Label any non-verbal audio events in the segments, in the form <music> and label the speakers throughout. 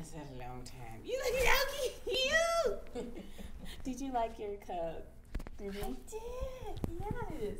Speaker 1: It's a long time. You look so cute. Did you like your cup? Did you?
Speaker 2: did. Yes.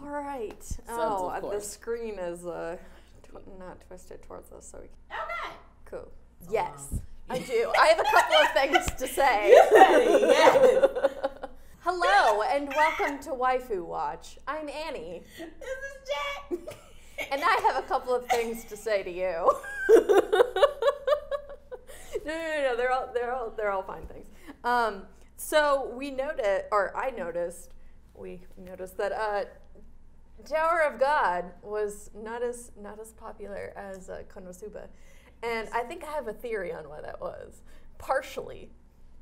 Speaker 2: All right. oh, uh, the screen is uh, tw- not twisted towards us, so we can.
Speaker 1: Okay.
Speaker 2: Cool. Yes, I do. <laughs> I have a couple of things to say.
Speaker 1: yes. <laughs>
Speaker 2: Hello and welcome to Waifu Watch. I'm Annie,
Speaker 1: This is Jack. <laughs>
Speaker 2: and I have a couple of things to say to you. No, <laughs> no, no, no. They're all they're all they're all fine things. Um, so we noticed, or I noticed, we noticed that uh, Tower of God was not as not as popular as uh, Konosuba, and I think I have a theory on why that was. Partially,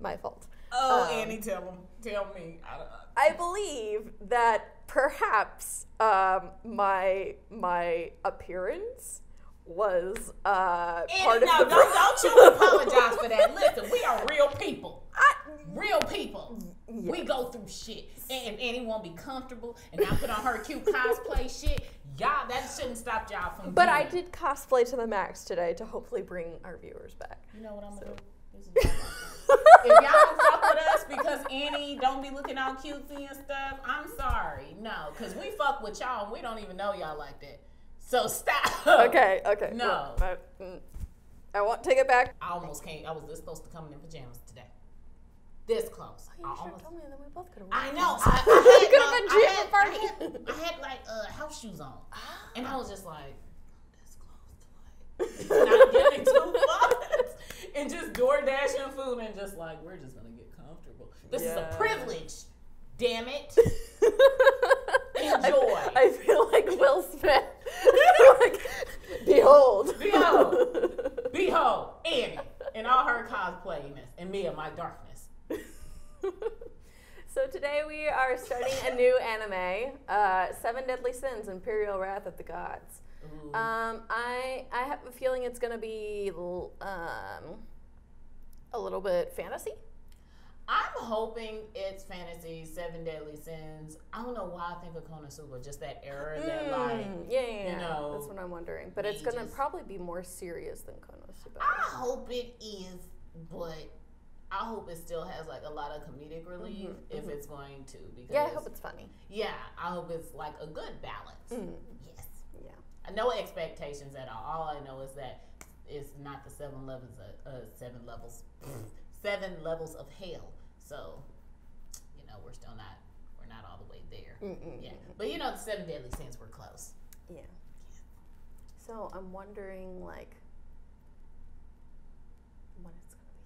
Speaker 2: my fault.
Speaker 1: Oh,
Speaker 2: Um,
Speaker 1: Annie, tell him. Tell me. I don't,
Speaker 2: I believe that perhaps um, my my appearance was uh,
Speaker 1: Annie,
Speaker 2: part of
Speaker 1: no,
Speaker 2: the.
Speaker 1: don't, don't you <laughs> apologize for that. Listen, we are real people.
Speaker 2: I-
Speaker 1: Real people. We go through shit. And if Annie won't be comfortable and I put on her cute cosplay shit, y'all, that shouldn't stop y'all from
Speaker 2: but I
Speaker 1: it.
Speaker 2: did cosplay to the max today to hopefully bring our viewers back.
Speaker 1: You know what I'm gonna do? This is what I'm gonna do. <laughs> if y'all don't fuck with us because Annie don't be looking all cutesy and stuff, I'm sorry. No, because we fuck with y'all and we don't even know y'all like that. So stop.
Speaker 2: Okay, okay.
Speaker 1: No.
Speaker 2: I, mm, I won't take it back.
Speaker 1: I almost came. I was this close to coming in pajamas today. This close.
Speaker 2: You
Speaker 1: I
Speaker 2: should
Speaker 1: almost.
Speaker 2: tell me, and then we both could have.
Speaker 1: I know. I, I <laughs> had,
Speaker 2: Could've
Speaker 1: my-
Speaker 2: been
Speaker 1: I,
Speaker 2: jam
Speaker 1: had,
Speaker 2: party.
Speaker 1: I, had, I had like uh, house shoes on, and I was just like this close to like <laughs> not getting too close, and just door dashing food, and just like we're just gonna get comfortable. This is a privilege. Damn it. <laughs> <laughs>
Speaker 2: I, I feel like Will Smith. <laughs> like, behold.
Speaker 1: Behold. <laughs> Behold, Annie and all her cosplayiness, and me and my darkness.
Speaker 2: so today we are starting a new anime, uh, Seven Deadly Sins: Imperial Wrath of the Gods. Um, I I have a feeling it's gonna be um, a little bit fantasy.
Speaker 1: I'm hoping it's fantasy, Seven Deadly Sins. I don't know why I think of Konosuba, just that era that like.
Speaker 2: Mm, yeah, yeah, yeah.
Speaker 1: know,
Speaker 2: that's what I'm wondering. But it's gonna probably be more serious than Konosuba.
Speaker 1: I hope it is, but I hope it still has like a lot of comedic relief if it's going to. Because
Speaker 2: Mm-hmm, yeah, I hope it's funny.
Speaker 1: yeah, I hope it's like a good balance.
Speaker 2: Mm,
Speaker 1: Yes,
Speaker 2: yeah.
Speaker 1: no expectations at all. All I know is that it's not the seven levels, of, uh, seven levels, <laughs> seven levels of hell. So, you know, we're still not, we're not all the way there.
Speaker 2: Mm-mm.
Speaker 1: Yeah, but you know, the seven deadly sins were close.
Speaker 2: Yeah. So I'm wondering, like, what it's gonna be.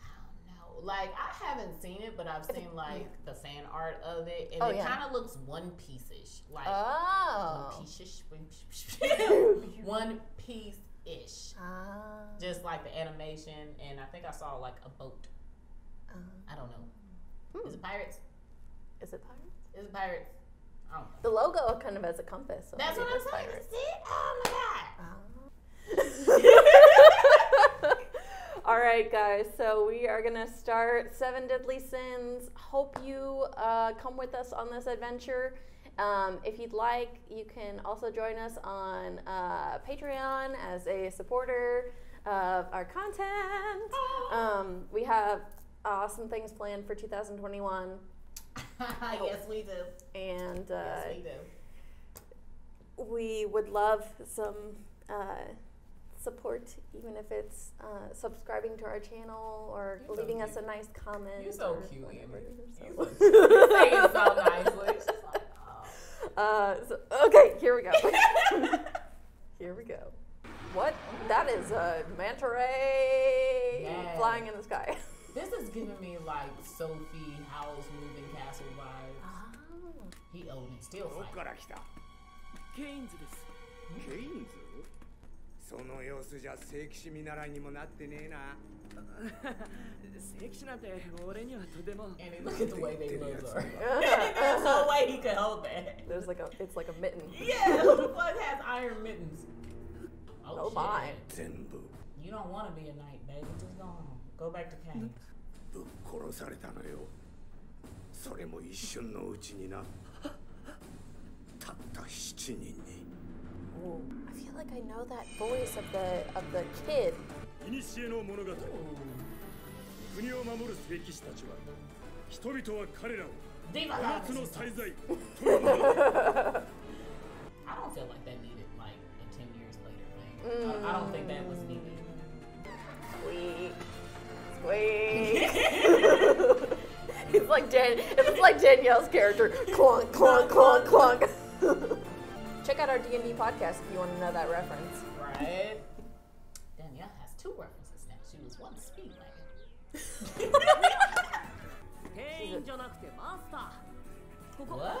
Speaker 1: I don't know. Like I haven't seen it, but I've seen like the fan art of it, and
Speaker 2: Oh,
Speaker 1: it
Speaker 2: yeah.
Speaker 1: kind of looks One Piece ish, like
Speaker 2: Oh.
Speaker 1: One Piece ish, One <laughs> Piece ish,
Speaker 2: Ah.
Speaker 1: just like the animation. And I think I saw like a boat.
Speaker 2: Uh,
Speaker 1: I don't know.
Speaker 2: hmm.
Speaker 1: Is it pirates?
Speaker 2: Is it pirates?
Speaker 1: Is it pirates? I don't know.
Speaker 2: The logo kind of has a compass. So
Speaker 1: That's what I'm saying.
Speaker 2: pirates.
Speaker 1: See? Oh my god. <laughs>
Speaker 2: All right, guys. So we are gonna start Seven Deadly Sins. Hope you uh, come with us on this adventure. Um, if you'd like, you can also join us on uh, Patreon as a supporter of our content. Um, we have awesome things planned for 2021, <laughs>
Speaker 1: yes, we do.
Speaker 2: and uh,
Speaker 1: Yes, we do.
Speaker 2: we would love some uh, support, even if it's uh, subscribing to our channel or
Speaker 1: You're so
Speaker 2: leaving us a nice comment.
Speaker 1: You're so cute.
Speaker 2: So-
Speaker 1: You're so cute. You say it so <laughs> nicely. Like, oh.
Speaker 2: Uh, so, okay, here we go. <laughs> here we go. What? That is a manta ray
Speaker 1: Yes.
Speaker 2: flying in the sky.
Speaker 1: This is giving me like Sophie Howl's moving castle vibes. Oh. He old it still.
Speaker 3: どこから来た？ケインズです。ケインズ？その様子じゃ聖騎士見習いにもなってねえな。聖騎士なんて俺にはとても。
Speaker 1: And <laughs> it, look at the way they. <laughs> <laughs> There's no way he could hold that.
Speaker 2: There's like a, it's like a mitten.
Speaker 1: Yeah, who the fuck has iron mittens?
Speaker 2: Oh,
Speaker 1: oh
Speaker 2: my.
Speaker 1: You don't want to be a knight, baby. Just go Go back to Kane.
Speaker 3: ぶっ殺されたのよそれも一瞬のうちになたった七人に
Speaker 2: Ooh, I feel like I know that voice of the of the kid.
Speaker 4: 古の物語国を守る聖騎士たちは人々は彼らを
Speaker 1: Lava
Speaker 4: 滅のんだ
Speaker 1: I don't feel like that needed like a ten years later thing. I, I don't think that was needed.
Speaker 2: Squeak. Wait. it's like Dan. It's like Danielle's character. Clunk, clunk, clunk, clunk. Check out our D and D podcast if you want to know that reference.
Speaker 1: Right. Danielle has two references now. She was one
Speaker 5: speedwagon. <laughs>
Speaker 1: what?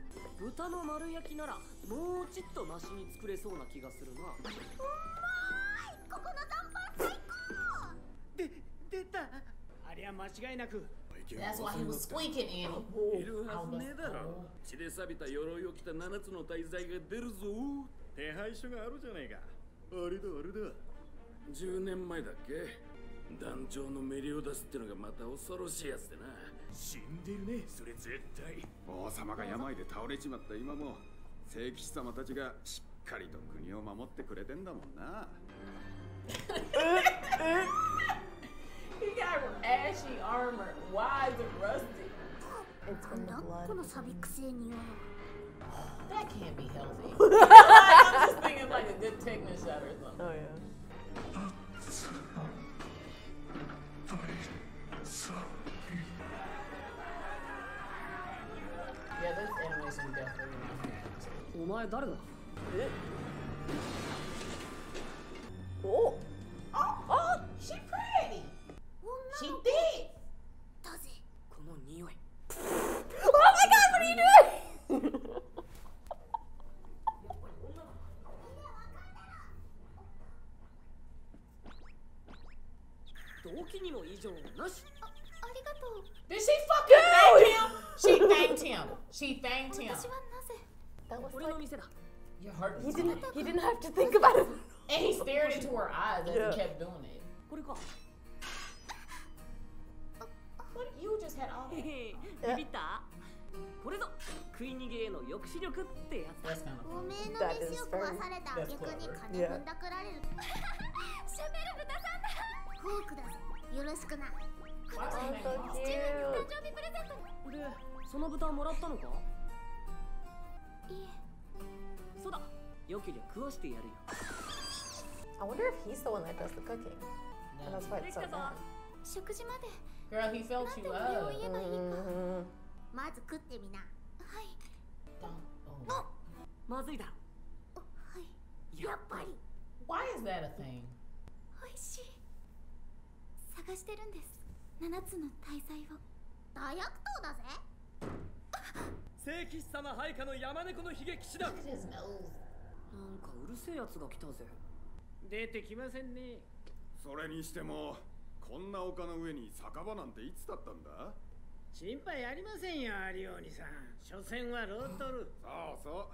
Speaker 5: 豚の丸焼きならもうちっとマシに作れそうな気がするな。
Speaker 6: うまーいここの残飯最高。
Speaker 3: で出た。ありゃ間違いなく。
Speaker 1: That's why he was squeaking, Annie.
Speaker 7: いるはずねえだろ。血で錆びた鎧を着た七つの大罪が出るぞ。
Speaker 4: 手配書があるじゃねえか。あれだあれだ。
Speaker 7: 10年前だっけ？団長のメリオダスってのがまた恐ろしいやつでな
Speaker 4: 死んでるねそれ絶対
Speaker 8: 王様が病で倒れちまった今も聖騎士様たちがしっかりと国を守ってくれてんだもんな
Speaker 1: He got ashy armor. Why is it rusty?
Speaker 2: It's
Speaker 6: なんだこのサビくせえ匂い
Speaker 1: That can't be healthy. I'm just thinking like a good tetanus shot or something.
Speaker 2: Oh yeah.
Speaker 5: 前誰だ？え？
Speaker 1: Your heart
Speaker 2: he didn't he didn't have to think about it.
Speaker 1: And he stared into her eyes as
Speaker 2: Yeah.
Speaker 1: he kept doing it.
Speaker 5: これか
Speaker 1: What? You just had all
Speaker 5: へ
Speaker 1: that.
Speaker 5: へビビったこれぞ食い逃げへの抑止力ってやつだ
Speaker 6: おめえの
Speaker 2: That
Speaker 6: 飯
Speaker 2: is
Speaker 6: を食わされた句に金.ぶんだくられるしゃべる豚さんだフォークだぜよろしくな
Speaker 1: name
Speaker 2: so
Speaker 1: Mom?
Speaker 6: 父.の誕生日プレゼント
Speaker 5: でその豚もらったのか
Speaker 6: いえ
Speaker 5: そうだよけりゃ食わしてやるよ
Speaker 2: I wonder if he's the one that does the cooking. And that's why it's so bad.
Speaker 6: 食事まで
Speaker 1: Girl, he felt you up.
Speaker 6: 言えばいいか
Speaker 2: Mhm.
Speaker 6: まず食ってみなはい
Speaker 1: oh.
Speaker 5: まずいだ
Speaker 6: はいやっぱり
Speaker 1: Why is that a thing?
Speaker 6: 美味しい探してるんです七つの大罪を大悪党だぜ
Speaker 3: 聖騎士様配下の山猫の悲劇士だ.
Speaker 5: なんかうるせえやつが来たぜ。
Speaker 3: 出てきませんね。
Speaker 8: それにしてもこんな丘の上に酒場なんていつだったんだ？
Speaker 3: 心配ありませんよアリオーニさん。所詮はロートル。
Speaker 8: そうそ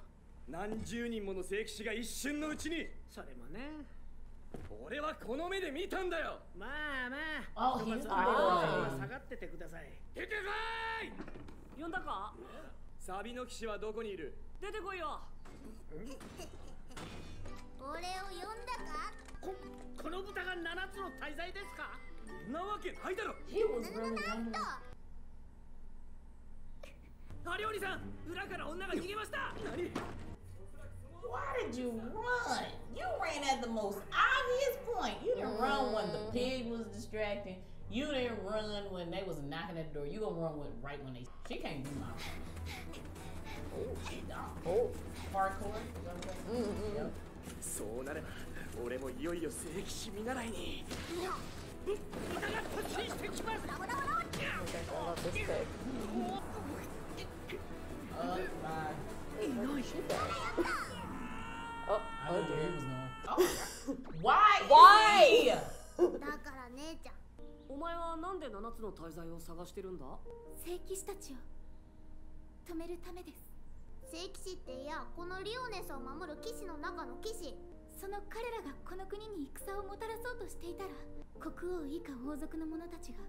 Speaker 8: う。
Speaker 3: 何十人もの聖騎士が一瞬のうちに。それもね。俺はこの目で見たんだよ。まあまあ。
Speaker 1: Oh,
Speaker 3: ひと
Speaker 1: he's
Speaker 3: まず
Speaker 1: the
Speaker 3: は
Speaker 1: boy.
Speaker 3: 下がっててください。出てこい。
Speaker 5: 呼んだか？
Speaker 3: サビの騎士はどこにいる
Speaker 5: 出てこいよ
Speaker 6: 俺を呼んだか
Speaker 3: ここの豚が七つの大罪ですかんなわけないだろ
Speaker 6: なん.と
Speaker 3: アリオーニさん裏から女が逃げました何
Speaker 1: Why did you run? You ran at the most obvious point. You didn't run when the pig was distracting. You didn't run when they was knocking at the door. You gonna run when, right when they. She can't do my. Oh, she dumb.
Speaker 2: Oh.
Speaker 1: Hardcore. is that what that is?
Speaker 2: Mhm.
Speaker 1: Yep.
Speaker 3: そうなれば俺もいよいよ聖騎士見習いに豚が突進してきます
Speaker 2: I love this pig.
Speaker 1: Uh, bye.
Speaker 2: Wait, where did she go? Oh,
Speaker 1: I
Speaker 2: oh
Speaker 1: knew where he
Speaker 2: dear.
Speaker 1: was going. Oh, my God. Why?
Speaker 2: Why?
Speaker 1: is he- <laughs>
Speaker 6: だから姉ちゃん
Speaker 5: お 前はなんで七つの大罪を探してるんだ？
Speaker 6: 聖騎士たちを。止めるためです。聖騎士っていやこのリオネスを守る騎士の中の騎士。その彼らがこの国に戦をもたらそうとしていたら国王以下王族の者たちが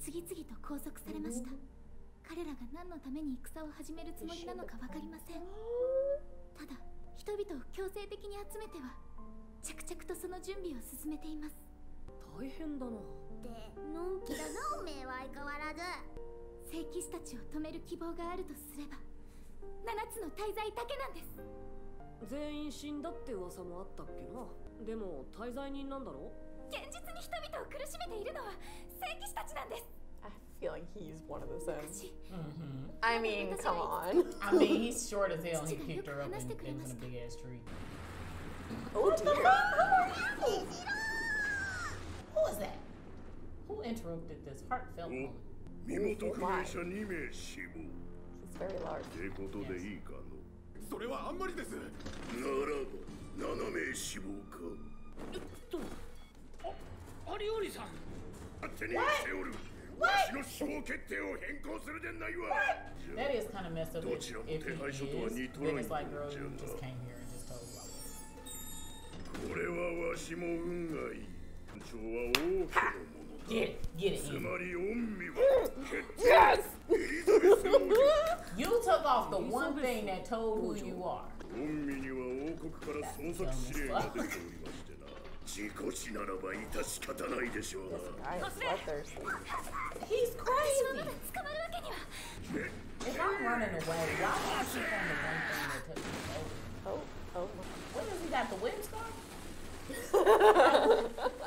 Speaker 6: 次々と拘束されました。彼らが何のために戦を始めるつもりなのか分かりません。ただ人々を強制的に集めては着々とその準備を進めています。
Speaker 5: 大変だな
Speaker 6: でのんきだなおめえは相変わらず聖騎士たちを止める希望があるとすれば七つの大罪だけなんです
Speaker 5: 全員死んだって噂もあったっけなでも大罪人なんだろ
Speaker 6: 現実に人々を苦しめているのは聖騎士たちなんです
Speaker 2: I feel like he's one of the Sims.
Speaker 6: 私
Speaker 1: Mm-hmm.
Speaker 2: I mean, come on.
Speaker 1: I mean, he's short as hell. and He picked her up and, and in a big ass tree.
Speaker 2: Oh dear.
Speaker 1: Who is that? Who interrupted this heartfelt moment?
Speaker 4: 身元不明者2名死亡
Speaker 2: He's very large.
Speaker 4: ってことでいいかの
Speaker 8: それはあんまりです
Speaker 4: ならば7名死亡か
Speaker 5: アリオリさん
Speaker 4: 勝手にしておるわしの死亡決定を変更するでないわ
Speaker 1: That is kind of messed up. If,
Speaker 4: どちらも
Speaker 1: if
Speaker 4: 手
Speaker 1: he
Speaker 4: 配書とは
Speaker 1: is,
Speaker 4: 似と
Speaker 1: then
Speaker 4: らん
Speaker 1: it's like, girl,
Speaker 4: じゃ
Speaker 1: you
Speaker 4: な
Speaker 1: just came here and just told about it.
Speaker 4: これはわしも運がいい団長は王家のものだ
Speaker 1: Get it. Get it.
Speaker 4: You. yes!
Speaker 1: you took off the one thing that told who you are. He's crazy. If I'm running away, the one thing that took me over?
Speaker 2: Oh, oh.
Speaker 1: He got? The? <laughs>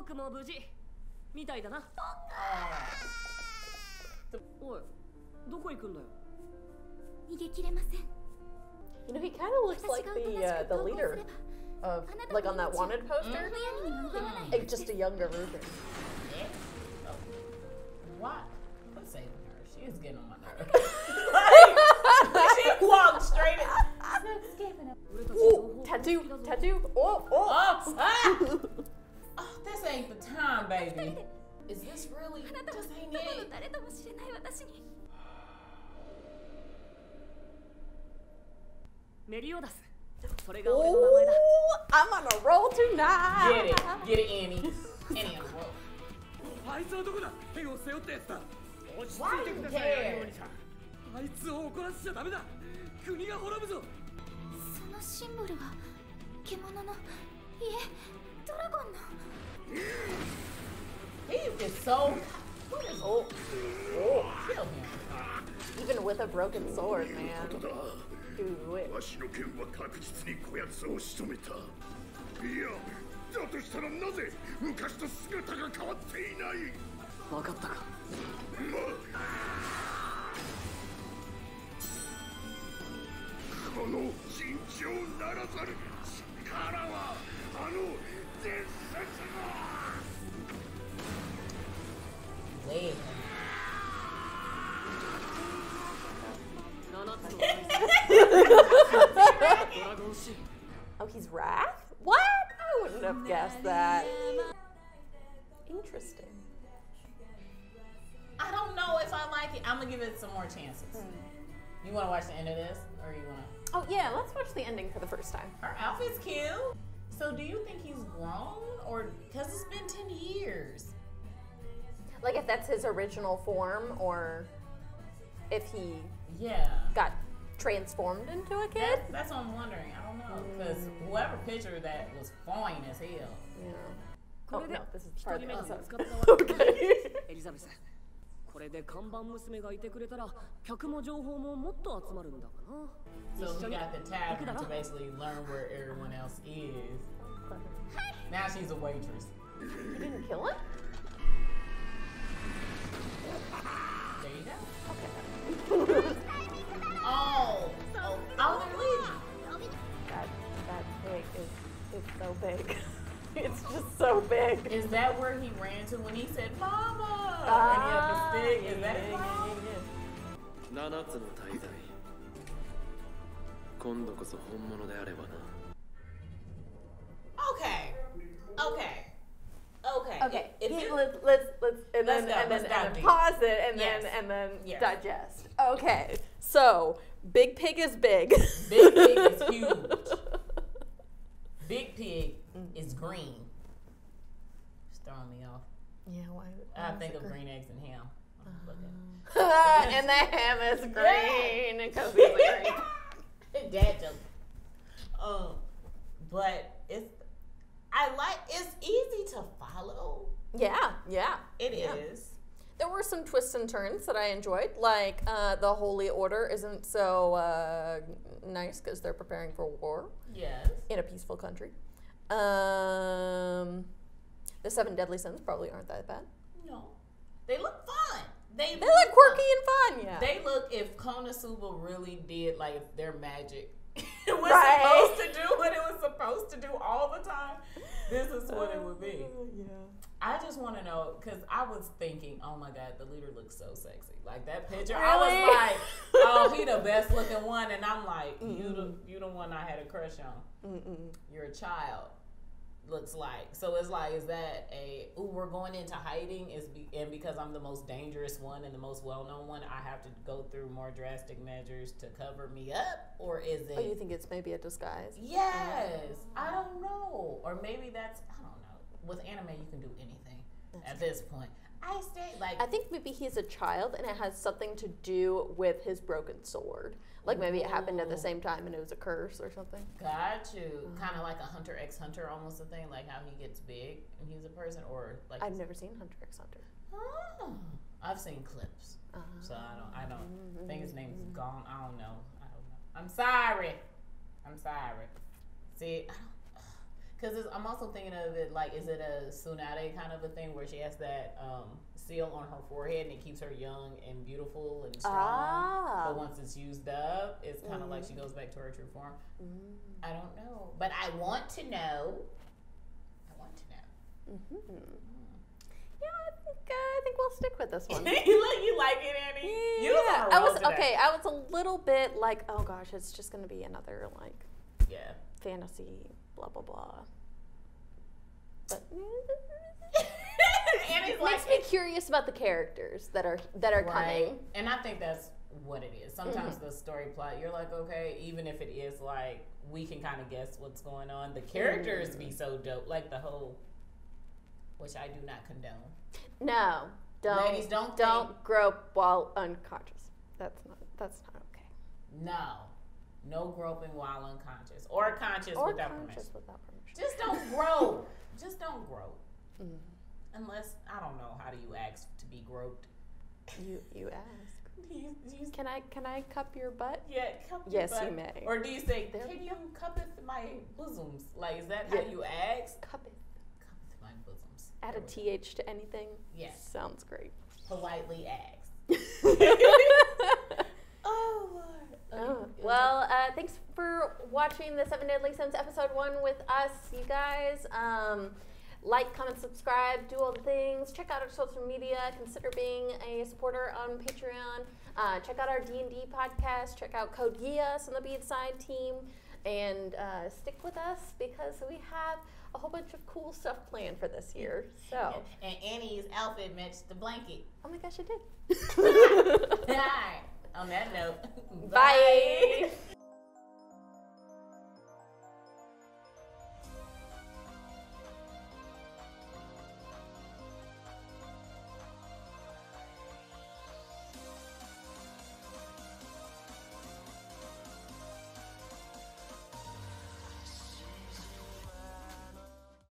Speaker 5: ークも無事みたいだな
Speaker 1: Oh.
Speaker 5: おいどこ行くんだよ
Speaker 6: 逃げ切れません
Speaker 2: You know, he kind of looks
Speaker 6: 私
Speaker 2: like
Speaker 6: がおと
Speaker 2: the
Speaker 6: なし
Speaker 2: uh,
Speaker 6: く
Speaker 2: the
Speaker 6: 同行す
Speaker 2: leader
Speaker 6: れば
Speaker 2: of
Speaker 6: あなた
Speaker 2: like
Speaker 6: の
Speaker 2: on that
Speaker 6: 命を
Speaker 2: wanted poster.
Speaker 6: むやみにも奪わない
Speaker 2: Like just a younger version.
Speaker 1: Yeah. Oh. What? Quit saving her. She is getting on my nerves. like, she <laughs> walked straight in.
Speaker 5: 俺たち情
Speaker 2: Ooh,
Speaker 5: 報
Speaker 2: tattoo, tattoo. Oh, oh.
Speaker 1: Oh, ah! <laughs> oh, ain't the time, baby. Is this really?
Speaker 6: あなたは
Speaker 1: This
Speaker 6: ど
Speaker 1: ain't it.
Speaker 6: 誰とも知れない私に
Speaker 5: メリオダスそれが俺の名前だ
Speaker 2: I'm on a roll tonight.
Speaker 1: Get it. Get it, Annie. Annie on the road.
Speaker 3: あいつはどこだ剣を背負ったやつだ落ち着いてください?アリオリさんあいつを怒らせちゃダメだ国が滅ぶぞ
Speaker 6: そのシンボルは獣のいえドラゴンの
Speaker 1: He is so. What is?
Speaker 2: Oh,
Speaker 1: Kill him.
Speaker 2: even with a broken sword,
Speaker 4: こ
Speaker 2: man.
Speaker 4: わしの剣は確実にこやつを仕留めたいやだとしたらなぜ昔と姿が変わっていない？
Speaker 5: 分かったか
Speaker 4: この尋常ならざる力はあの伝説の <laughs>
Speaker 2: oh, he's Wrath? What? I wouldn't have guessed that. Interesting.
Speaker 1: I don't know if I like it. I'm gonna give it some more chances. Hmm. You wanna watch the end of this? Or you wanna
Speaker 2: Oh yeah, let's watch the ending for the first time.
Speaker 1: Her outfit's cute. So do you think he's grown or cause it's been ten years?
Speaker 2: Like if that's his original form, or if he
Speaker 1: Yeah.
Speaker 2: got transformed into a kid.
Speaker 1: That, that's what I'm wondering. I don't know because whoever pictured that was fine as hell.
Speaker 2: Yeah.
Speaker 5: こ
Speaker 2: Oh
Speaker 5: れで
Speaker 2: no, this is
Speaker 5: 一
Speaker 2: part
Speaker 5: 人 <laughs>
Speaker 2: of
Speaker 5: 目
Speaker 2: the
Speaker 5: が見
Speaker 2: episode.
Speaker 5: つかったわ
Speaker 2: Okay.
Speaker 5: エリザベスこれで看板娘がいてくれたら客も情報ももっと集まるんだかな
Speaker 1: So
Speaker 5: 一緒
Speaker 1: he
Speaker 5: に
Speaker 1: got the
Speaker 5: 行く
Speaker 1: tavern
Speaker 5: だろ
Speaker 1: to basically learn where everyone else is. Now she's a waitress.
Speaker 2: You didn't kill him?
Speaker 1: There you go.
Speaker 2: Okay.
Speaker 1: Oh, oh, oh, the lady.
Speaker 2: that that pig is is so big. <laughs> it's just so big.
Speaker 1: Is that where he ran to when he said "Mama"?
Speaker 2: Ah,
Speaker 1: and he had the stick. Is
Speaker 2: yeah,
Speaker 1: that
Speaker 2: yeah,
Speaker 1: his
Speaker 2: yeah,
Speaker 1: mom?
Speaker 2: yeah, yeah.
Speaker 9: 七つの大罪今度こそ本物であればな
Speaker 1: Okay, okay,
Speaker 2: Okay.
Speaker 1: If
Speaker 2: he-
Speaker 1: you-
Speaker 2: let's let's let's and
Speaker 1: Let's
Speaker 2: then
Speaker 1: go,
Speaker 2: and then, and then pause it and
Speaker 1: Yes.
Speaker 2: then and then
Speaker 1: Yes.
Speaker 2: digest. Okay. So big pig is big.
Speaker 1: Big Pig is huge. Big Pig is green. It's throwing me off.
Speaker 2: Yeah. Why?
Speaker 1: I think of green eggs and ham. I'm <laughs>
Speaker 2: and the ham is <laughs> green because he's a green. <laughs>
Speaker 1: Dad joke. Um, but it's I like it's easy to follow.
Speaker 2: Yeah. Yeah.
Speaker 1: It is.
Speaker 2: Yeah. There were some twists and turns that I enjoyed, like uh, the Holy Order isn't so uh, nice because they're preparing for war
Speaker 1: Yes.
Speaker 2: in a peaceful country. Um, the Seven Deadly Sins probably aren't that bad.
Speaker 1: No. They look fun. They,
Speaker 2: They look quirky and fun, yeah.
Speaker 1: They look if Konosuba really did like if their magic <laughs> it was
Speaker 2: Right.
Speaker 1: supposed to do what it was supposed to do all the time. This is what it would be.
Speaker 2: Oh, yeah.
Speaker 1: I just want to know because I was thinking, oh my god, the leader looks so sexy. Like that picture, I was like, oh, he the <laughs> best looking one, and I'm like, you the you the one I had a crush on.
Speaker 2: Mm-mm.
Speaker 1: You're a child. Looks like so. It's like, is that a? Ooh, we're going into hiding. Is be, and because I'm the most dangerous one and the most well known one, I have to go through more drastic measures to cover me up, or is it?
Speaker 2: Oh, you think it's maybe a disguise?
Speaker 1: Yes, I don't know. Or maybe that's I don't know. With anime, you can do anything at this point. I stay like
Speaker 2: I think maybe he's a child and it has something to do with his broken sword. Like maybe it happened at the same time and it was a curse or something.
Speaker 1: got you.
Speaker 2: Mm-hmm.
Speaker 1: Kind of like a hunter x hunter, almost a thing. Like how he gets big and he's a person, or like
Speaker 2: I've never seen Hunter x Hunter.
Speaker 1: Oh, I've seen clips,
Speaker 2: Uh-huh.
Speaker 1: so I don't. I don't. I think his name's
Speaker 2: Mm-hmm.
Speaker 1: Gon. I don't know. I don't know. I'm sorry. I'm sorry. See, because I'm also thinking of it like, is it a tsunade kind of a thing where she has that um, seal on her forehead and it keeps her young and beautiful and strong?
Speaker 2: Ah.
Speaker 1: But once it's used up, it's kind of like she goes back to her true form. I don't know, but I want to know. I want to know.
Speaker 2: hmm Yeah, I think uh, I think we'll stick with this one. <laughs>
Speaker 1: you like you like it, Annie? You on a
Speaker 2: I was
Speaker 1: today.
Speaker 2: okay. I was a little bit like, oh gosh, it's just gonna be another like
Speaker 1: Yeah.
Speaker 2: Fantasy, blah blah blah. But <laughs>
Speaker 1: Annie's
Speaker 2: it <laughs>
Speaker 1: like
Speaker 2: makes me curious about the characters that are that are
Speaker 1: right,
Speaker 2: coming.
Speaker 1: and I think that's what it is. Sometimes
Speaker 2: Mm-hmm.
Speaker 1: the story plot, you're like, okay, even if it is like we can kind of guess what's going on. The characters
Speaker 2: Mm.
Speaker 1: be so dope, like the whole, which I do not condone.
Speaker 2: No, don't
Speaker 1: Ladies, don't
Speaker 2: don't grope while unconscious. That's not that's not okay.
Speaker 1: No, no groping while unconscious or conscious
Speaker 2: Or
Speaker 1: without
Speaker 2: conscious
Speaker 1: permission.
Speaker 2: without permission.
Speaker 1: Just don't <laughs> grope. Just don't grope.
Speaker 2: Mm.
Speaker 1: Unless I don't know how do you ask to be groped.
Speaker 2: You you ask.
Speaker 1: Do <laughs> you, do you
Speaker 2: Can I can I cup your butt?
Speaker 1: Yeah, cup your
Speaker 2: Yes, you may.
Speaker 1: Or do you say,
Speaker 2: There
Speaker 1: "Can you cuppeth my bosoms"? Like, is that
Speaker 2: Yeah.
Speaker 1: how you ask?
Speaker 2: Cup it.
Speaker 1: Cuppeth my bosoms.
Speaker 2: Add a
Speaker 1: we go.
Speaker 2: th to anything.
Speaker 1: Yes.
Speaker 2: Sounds great.
Speaker 1: Politely ask.
Speaker 2: oh, <laughs>
Speaker 1: Oh Lord. Okay,
Speaker 2: well, uh, thanks for watching the Seven Deadly Sins episode one with us, you guys. Um, like, comment, subscribe, do all the things. Check out our social media. Consider being a supporter on Patreon. Uh, check out our D and D podcast. Check out Code Geass and the B-side team, and uh, stick with us because we have a whole bunch of cool stuff planned for this year. So,
Speaker 1: And Annie's outfit matched the blanket.
Speaker 2: oh my gosh, I did. <laughs> <laughs>
Speaker 1: On that note,
Speaker 2: Bye.